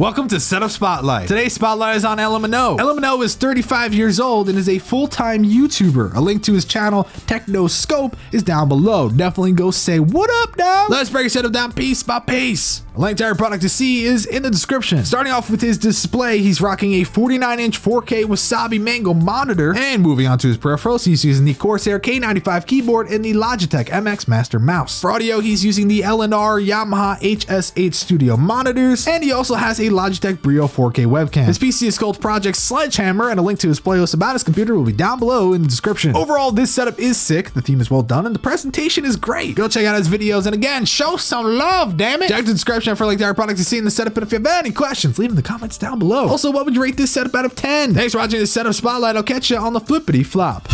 Welcome to Setup Spotlight. Today's spotlight is on Elemino. Elemino is 35 years old and is a full-time YouTuber. A link to his channel, TechKnowScope, is down below. Definitely go say what up now. Let's break his setup down piece by piece. A link to every product to see is in the description. Starting off with his display, he's rocking a 49-inch 4K Wasabi Mango monitor. And moving on to his peripherals, he's using the Corsair K95 keyboard and the Logitech MX Master mouse. For audio, he's using the LNR Yamaha HS8 Studio monitors, and he also has a Logitech Brio 4K webcam. His PC is called Project Sledgehammer, and a link to his playlist about his computer will be down below in the description. Overall, this setup is sick, the theme is well done, and the presentation is great. Go check out his videos, and again, show some love, damn it! Check the description for like link to our product to see in the setup, and if you have any questions, leave in the comments down below. Also, what would you rate this setup out of 10? Thanks for watching this setup spotlight. I'll catch you on the flippity flop.